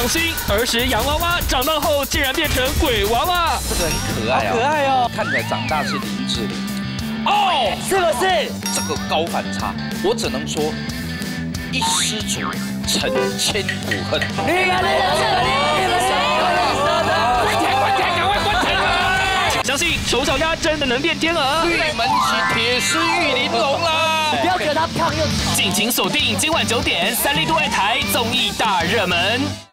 伤心，儿时洋娃娃，长大后竟然变成鬼娃娃。这个很可爱啊，可爱哦，看起来长大是林志玲。哦，是不是？这个高反差，我只能说一失足成千古恨。你们你们关台，关台，赶快关台！相信丑小鸭真的能变天鹅。玉门起铁狮玉玲珑啦！不要觉得他胖又。敬请锁定今晚九点三立都爱台综艺大热门。